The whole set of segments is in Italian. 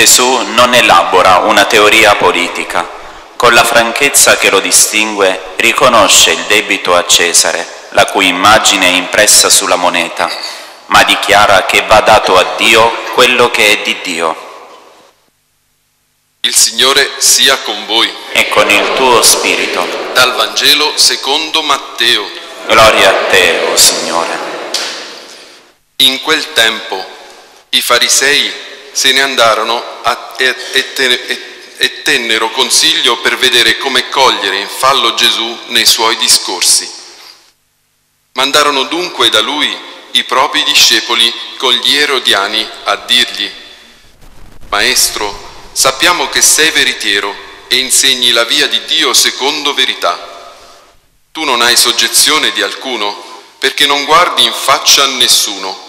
Gesù non elabora una teoria politica. Con la franchezza che lo distingue, riconosce il debito a Cesare, la cui immagine è impressa sulla moneta, ma dichiara che va dato a Dio quello che è di Dio. Il Signore sia con voi. E con il tuo spirito. Dal Vangelo secondo Matteo. Gloria a te, o oh Signore. In quel tempo i farisei se ne andarono a, e, e, e, tennero consiglio per vedere come cogliere in fallo Gesù nei suoi discorsi. Mandarono dunque da lui i propri discepoli con gli erodiani a dirgli, Maestro, sappiamo che sei veritiero e insegni la via di Dio secondo verità. Tu non hai soggezione di alcuno perché non guardi in faccia a nessuno.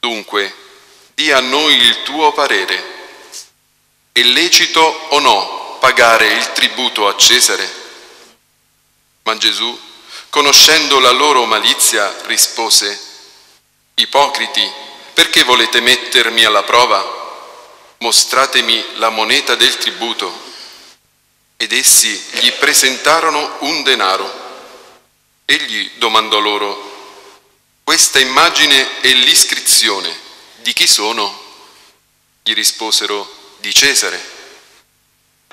Dunque, di a noi il tuo parere. È lecito o no pagare il tributo a Cesare? Ma Gesù, conoscendo la loro malizia, rispose, Ipocriti, perché volete mettermi alla prova? mostratemi la moneta del tributo. Ed essi gli presentarono un denaro. Egli domandò loro, questa immagine e l'iscrizione di chi sono? Gli risposero, di Cesare.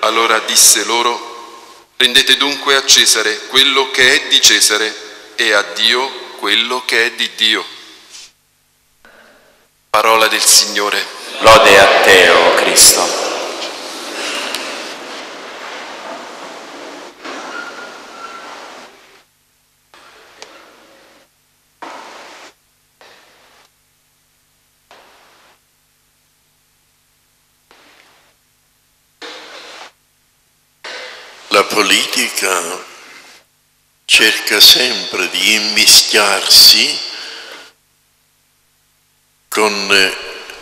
Allora disse loro, rendete dunque a Cesare quello che è di Cesare e a Dio quello che è di Dio. Parola del Signore. Lode a te, o oh Cristo. La politica cerca sempre di immischiarsi con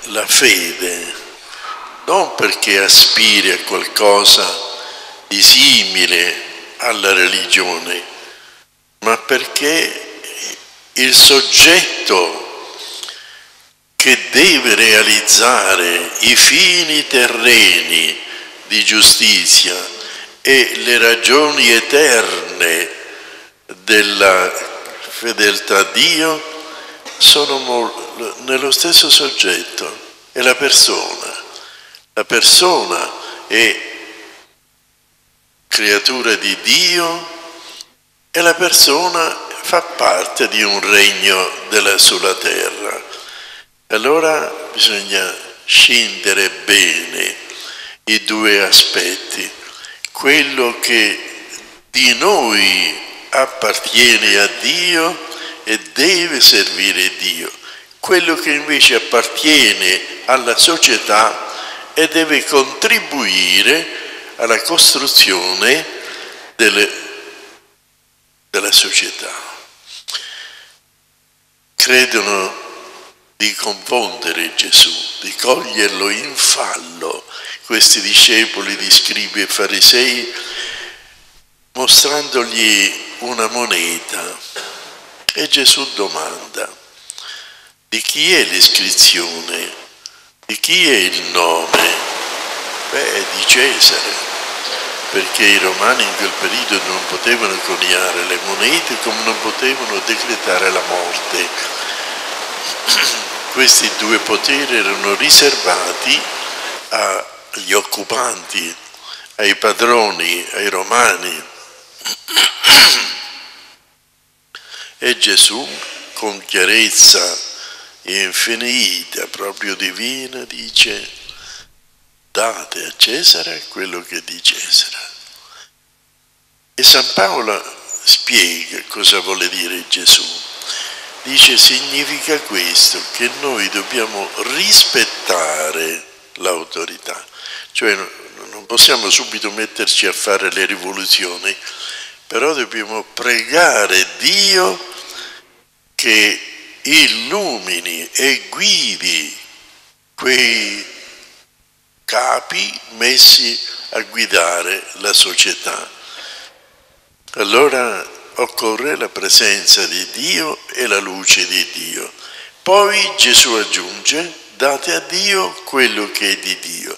la fede, non perché aspiri a qualcosa di simile alla religione, ma perché il soggetto che deve realizzare i fini terreni di giustizia e le ragioni eterne della fedeltà a Dio sono nello stesso soggetto, è la persona. La persona è creatura di Dio e la persona fa parte di un regno della, sulla terra. Allora bisogna scindere bene i due aspetti. Quello che di noi appartiene a Dio e deve servire Dio quello che invece appartiene alla società e deve contribuire alla costruzione delle, della società. Credono di confondere Gesù, di coglierlo in fallo, questi discepoli di scribi e farisei, mostrandogli una moneta. E Gesù domanda, di chi è l'iscrizione? Di chi è il nome? Beh, è di Cesare, perché i romani in quel periodo non potevano coniare le monete come non potevano decretare la morte. Questi due poteri erano riservati agli occupanti, ai padroni, ai romani. E Gesù con chiarezza infinita, proprio divina, dice date a Cesare quello che è di Cesare. E San Paolo spiega cosa vuole dire Gesù. Dice significa questo, che noi dobbiamo rispettare l'autorità, cioè non possiamo subito metterci a fare le rivoluzioni, però dobbiamo pregare Dio che illumini e guidi quei capi messi a guidare la società. Allora occorre la presenza di Dio e la luce di Dio. Poi Gesù aggiunge, date a Dio quello che è di Dio.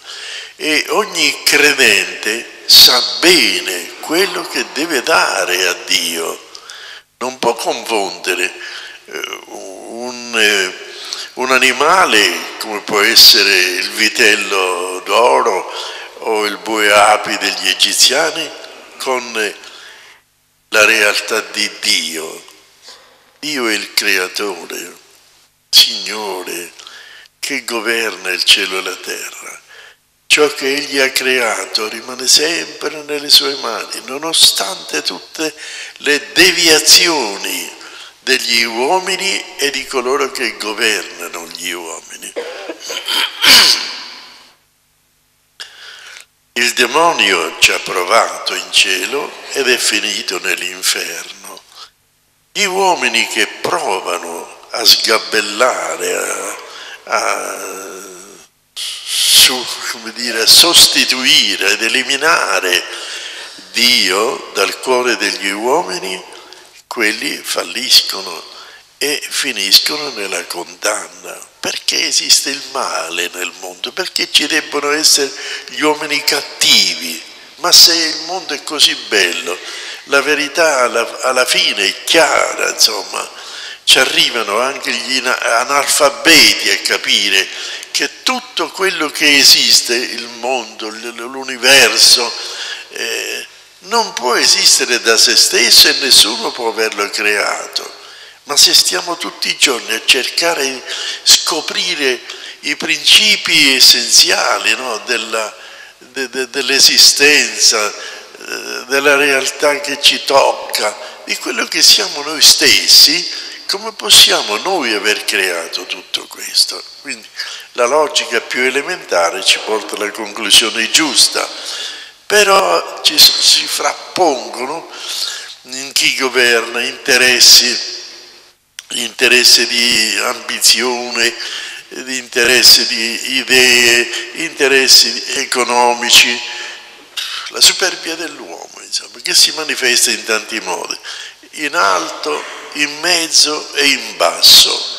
E ogni credente sa bene quello che deve dare a Dio. Non può confondere eh, un, eh, un animale come può essere il vitello d'oro o il bue api degli egiziani con la realtà di Dio. Dio è il creatore, Signore, che governa il cielo e la terra. Ciò che Egli ha creato rimane sempre nelle sue mani, nonostante tutte le deviazioni degli uomini e di coloro che governano gli uomini. Il demonio ci ha provato in cielo ed è finito nell'inferno. Gli uomini che provano a sgabellare, a, a, su, dire, a sostituire ed eliminare Dio dal cuore degli uomini, quelli falliscono e finiscono nella condanna. Perché esiste il male nel mondo? Perché ci debbono essere gli uomini cattivi? Ma se il mondo è così bello, la verità alla, alla fine è chiara, insomma, ci arrivano anche gli analfabeti a capire che tutto quello che esiste, il mondo, l'universo, eh, non può esistere da se stesso e nessuno può averlo creato. Ma se stiamo tutti i giorni a cercare di scoprire i principi essenziali no, della, de, de, dell'esistenza, eh, della realtà che ci tocca, di quello che siamo noi stessi, come possiamo noi aver creato tutto questo? Quindi la logica più elementare ci porta alla conclusione giusta, però ci, si frappongono in chi governa interessi interesse di ambizione, di interesse di idee, interessi economici, la superbia dell'uomo, insomma, che si manifesta in tanti modi, in alto, in mezzo e in basso.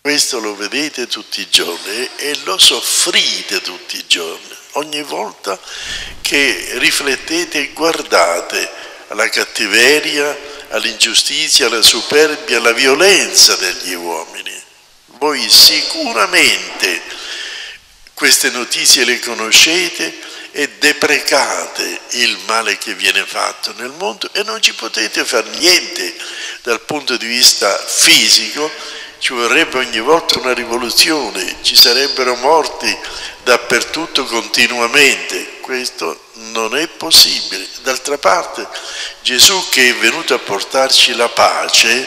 Questo lo vedete tutti i giorni e lo soffrite tutti i giorni, ogni volta che riflettete e guardate alla cattiveria, all'ingiustizia, alla superbia, alla violenza degli uomini. Voi sicuramente queste notizie le conoscete e deprecate il male che viene fatto nel mondo e non ci potete fare niente dal punto di vista fisico, ci vorrebbe ogni volta una rivoluzione, ci sarebbero morti dappertutto continuamente, questo non è possibile. D'altra parte Gesù che è venuto a portarci la pace,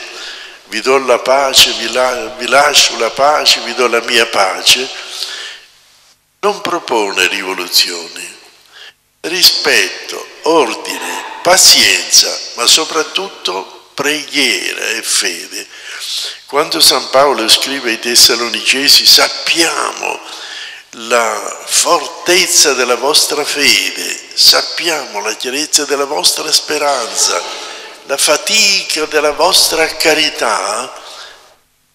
vi do la pace, vi, la, vi lascio la pace, vi do la mia pace, non propone rivoluzioni, rispetto, ordine, pazienza, ma soprattutto preghiera e fede. Quando San Paolo scrive ai Tessalonicesi sappiamo la fortezza della vostra fede, sappiamo la chiarezza della vostra speranza, la fatica della vostra carità,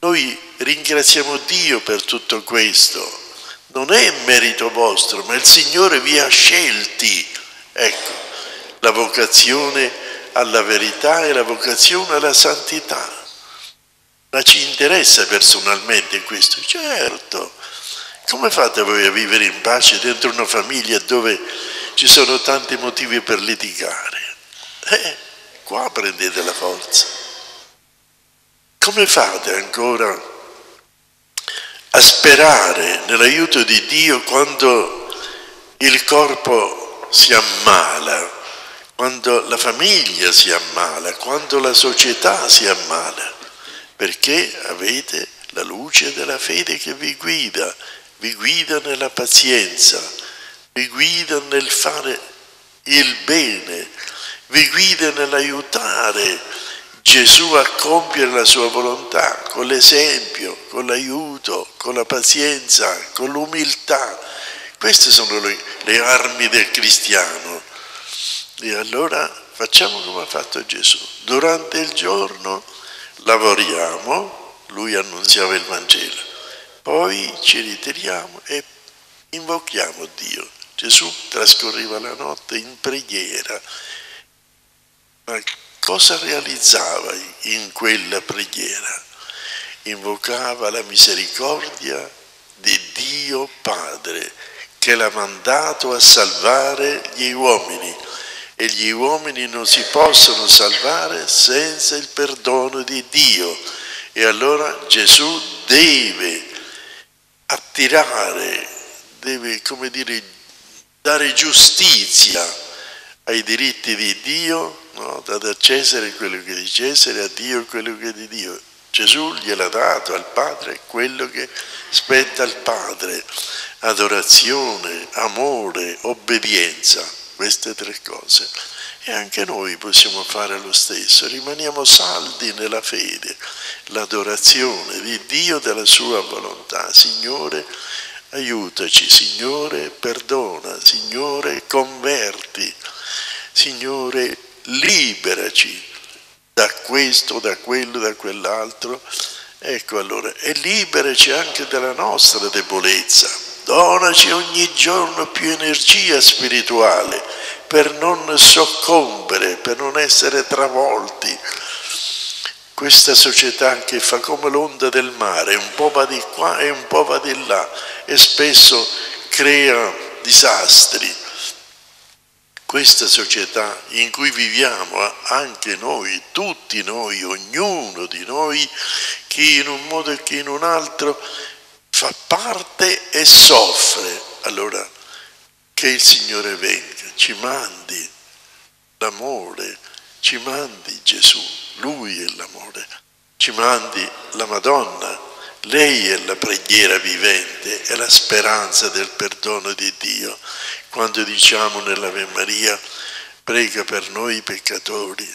noi ringraziamo Dio per tutto questo. Non è merito vostro, ma il Signore vi ha scelti. Ecco, la vocazione alla verità e la vocazione alla santità. Ma ci interessa personalmente questo? Certo come fate voi a vivere in pace dentro una famiglia dove ci sono tanti motivi per litigare? Eh, qua prendete la forza. Come fate ancora a sperare nell'aiuto di Dio quando il corpo si ammala, quando la famiglia si ammala, quando la società si ammala? Perché avete la luce della fede che vi guida vi guida nella pazienza, vi guida nel fare il bene, vi guida nell'aiutare Gesù a compiere la sua volontà con l'esempio, con l'aiuto, con la pazienza, con l'umiltà. Queste sono le, le armi del cristiano. E allora facciamo come ha fatto Gesù. Durante il giorno lavoriamo, lui annunziava il Vangelo poi ci ritiriamo e invochiamo Dio. Gesù trascorreva la notte in preghiera. Ma cosa realizzava in quella preghiera? Invocava la misericordia di Dio Padre che l'ha mandato a salvare gli uomini e gli uomini non si possono salvare senza il perdono di Dio. E allora Gesù deve attirare, deve, come dire, dare giustizia ai diritti di Dio, no? date a Cesare quello che è di Cesare, a Dio quello che è di Dio. Gesù gliel'ha dato al Padre quello che spetta al Padre, adorazione, amore, obbedienza queste tre cose. E anche noi possiamo fare lo stesso, rimaniamo saldi nella fede, l'adorazione di Dio della sua volontà. Signore, aiutaci, Signore, perdona, Signore, converti, Signore, liberaci da questo, da quello, da quell'altro. Ecco allora, e liberaci anche dalla nostra debolezza Donaci ogni giorno più energia spirituale per non soccombere, per non essere travolti. Questa società che fa come l'onda del mare, un po' va di qua e un po' va di là e spesso crea disastri. Questa società in cui viviamo, anche noi, tutti noi, ognuno di noi, chi in un modo e chi in un altro, fa parte e soffre, allora che il Signore venga, ci mandi l'amore, ci mandi Gesù, Lui è l'amore, ci mandi la Madonna, lei è la preghiera vivente, è la speranza del perdono di Dio. Quando diciamo nell'Ave Maria, prega per noi peccatori,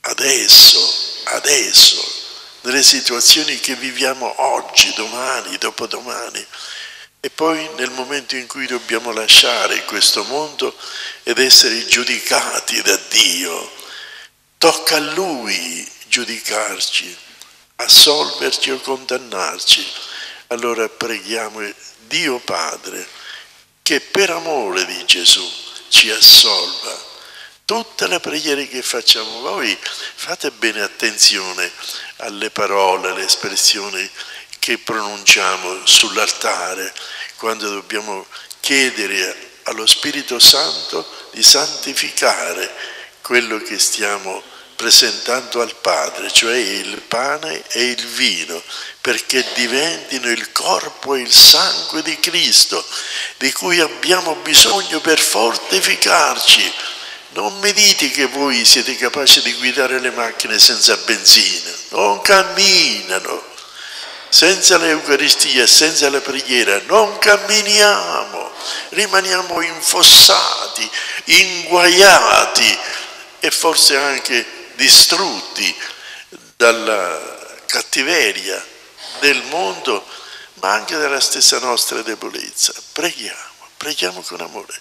adesso, adesso, nelle situazioni che viviamo oggi, domani, dopodomani. E poi nel momento in cui dobbiamo lasciare questo mondo ed essere giudicati da Dio, tocca a Lui giudicarci, assolverci o condannarci. Allora preghiamo Dio Padre che per amore di Gesù ci assolva tutte le preghiere che facciamo. Voi fate bene attenzione alle parole, alle espressioni che pronunciamo sull'altare quando dobbiamo chiedere allo Spirito Santo di santificare quello che stiamo presentando al Padre, cioè il pane e il vino, perché diventino il corpo e il sangue di Cristo, di cui abbiamo bisogno per fortificarci non mi dite che voi siete capaci di guidare le macchine senza benzina, non camminano. Senza l'Eucaristia, senza la preghiera, non camminiamo, rimaniamo infossati, inguaiati e forse anche distrutti dalla cattiveria del mondo, ma anche dalla stessa nostra debolezza. Preghiamo, preghiamo con amore.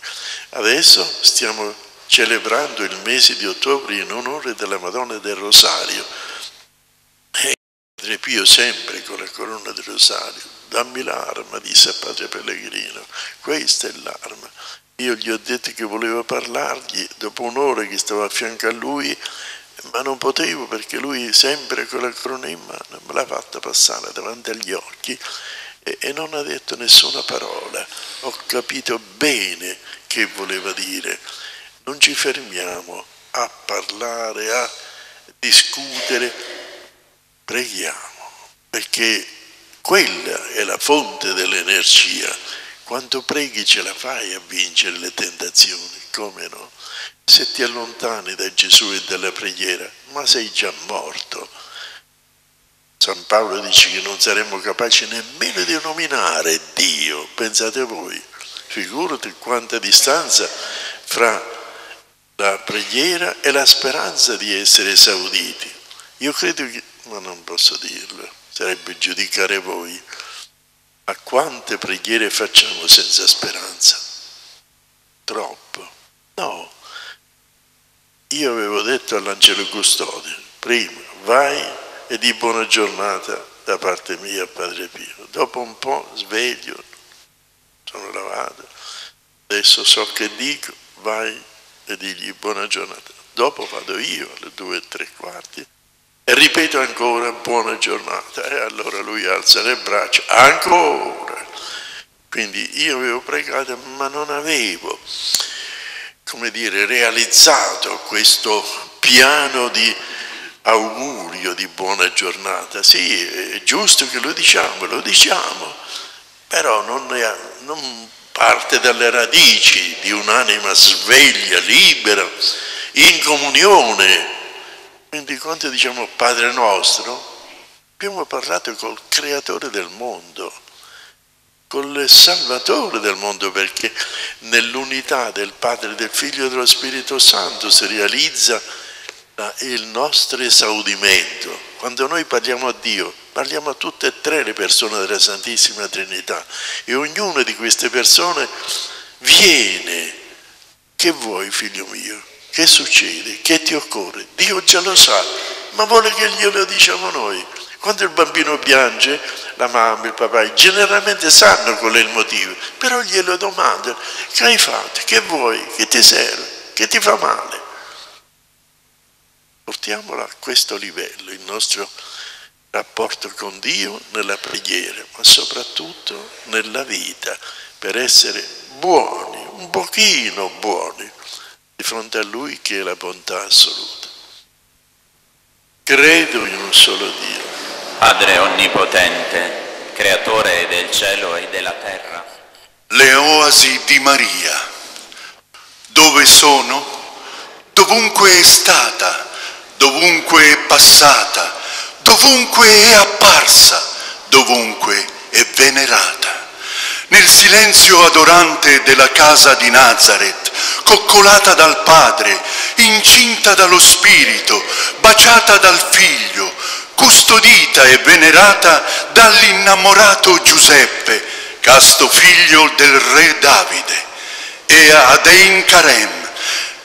Adesso stiamo celebrando il mese di ottobre in onore della Madonna del Rosario. E Padre Pio sempre con la corona del Rosario, dammi l'arma, disse a Padre Pellegrino, questa è l'arma. Io gli ho detto che volevo parlargli dopo un'ora che stavo a fianco a lui, ma non potevo perché lui sempre con la mano me l'ha fatta passare davanti agli occhi e, e non ha detto nessuna parola. Ho capito bene che voleva dire non ci fermiamo a parlare, a discutere, preghiamo, perché quella è la fonte dell'energia. Quando preghi ce la fai a vincere le tentazioni, come no? Se ti allontani da Gesù e dalla preghiera, ma sei già morto. San Paolo dice che non saremmo capaci nemmeno di nominare Dio, pensate voi, figurati quanta distanza fra la preghiera e la speranza di essere esauditi. Io credo che, ma non posso dirlo, sarebbe giudicare voi, a quante preghiere facciamo senza speranza? Troppo. No. Io avevo detto all'angelo custode, prima vai e di buona giornata da parte mia, Padre Pio. Dopo un po' sveglio, sono lavato, adesso so che dico, vai e digli buona giornata. Dopo vado io alle due e tre quarti e ripeto ancora buona giornata e allora lui alza le braccia, ancora. Quindi io avevo pregato ma non avevo, come dire, realizzato questo piano di augurio di buona giornata. Sì, è giusto che lo diciamo, lo diciamo, però non, è, non parte dalle radici di un'anima sveglia, libera, in comunione. Quindi quando diciamo Padre nostro, abbiamo parlato col creatore del mondo, col salvatore del mondo, perché nell'unità del Padre, del Figlio e dello Spirito Santo si realizza il nostro esaudimento. Quando noi parliamo a Dio, parliamo a tutte e tre le persone della Santissima Trinità e ognuna di queste persone viene. Che vuoi, figlio mio? Che succede? Che ti occorre? Dio già lo sa, ma vuole che glielo diciamo noi. Quando il bambino piange, la mamma, il papà, generalmente sanno qual è il motivo, però glielo domandano. Che hai fatto? Che vuoi? Che ti serve? Che ti fa male? Portiamolo a questo livello, il nostro rapporto con Dio nella preghiera, ma soprattutto nella vita, per essere buoni, un pochino buoni, di fronte a Lui che è la bontà assoluta. Credo in un solo Dio. Padre Onnipotente, Creatore del cielo e della terra. Le oasi di Maria, dove sono, dovunque è stata, dovunque è passata, dovunque è apparsa, dovunque è venerata. Nel silenzio adorante della casa di Nazareth, coccolata dal Padre, incinta dallo Spirito, baciata dal Figlio, custodita e venerata dall'innamorato Giuseppe, casto figlio del re Davide, e ad Ein Karem,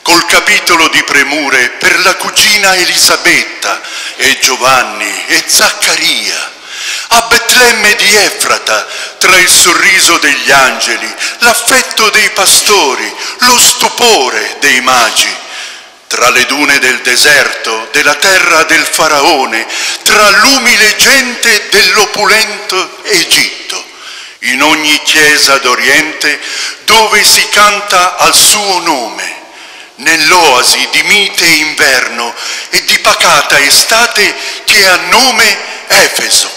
col capitolo di premure per la cugina Elisabetta e Giovanni e Zaccaria, a Betlemme di Efrata, tra il sorriso degli angeli, l'affetto dei pastori, lo stupore dei magi, tra le dune del deserto, della terra del faraone, tra l'umile gente dell'opulento Egitto, in ogni chiesa d'Oriente dove si canta al suo nome nell'oasi di mite inverno e di pacata estate che ha nome Efeso.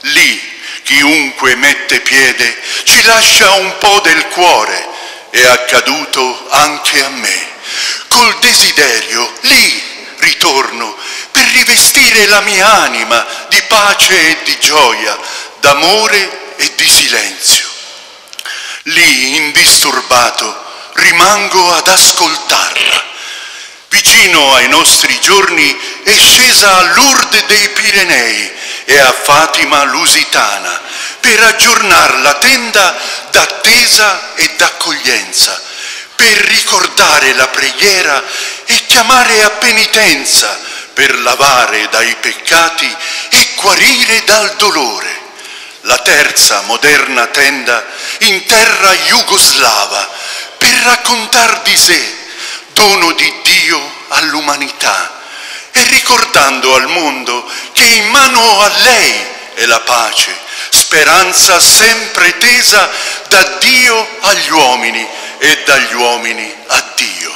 Lì chiunque mette piede ci lascia un po' del cuore, è accaduto anche a me. Col desiderio lì ritorno per rivestire la mia anima di pace e di gioia, d'amore e di silenzio. Lì indisturbato rimango ad ascoltarla. Vicino ai nostri giorni è scesa a Lourdes dei Pirenei e a Fatima Lusitana per aggiornare la tenda d'attesa e d'accoglienza, per ricordare la preghiera e chiamare a penitenza, per lavare dai peccati e guarire dal dolore. La terza moderna tenda in terra jugoslava per raccontar di sé, dono di Dio all'umanità e ricordando al mondo che in mano a lei è la pace, speranza sempre tesa da Dio agli uomini e dagli uomini a Dio.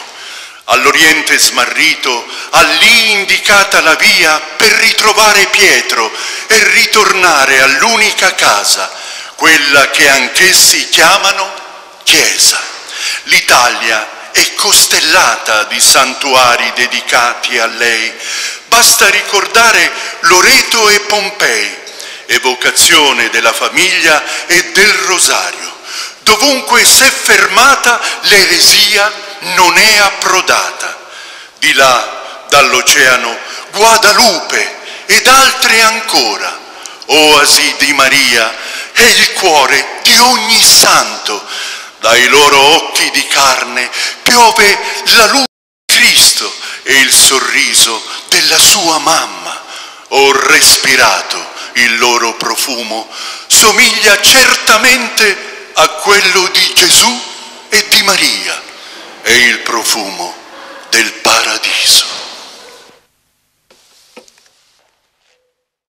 All'Oriente smarrito ha lì indicata la via per ritrovare Pietro e ritornare all'unica casa, quella che anch'essi chiamano Chiesa. L'Italia è costellata di santuari dedicati a lei. Basta ricordare Loreto e Pompei, evocazione della famiglia e del rosario. Dovunque s'è fermata l'eresia non è approdata. Di là, dall'oceano, Guadalupe ed altre ancora. Oasi di Maria è il cuore di ogni santo dai loro occhi di carne piove la luce di Cristo e il sorriso della sua mamma. Ho respirato il loro profumo somiglia certamente a quello di Gesù e di Maria e il profumo del paradiso.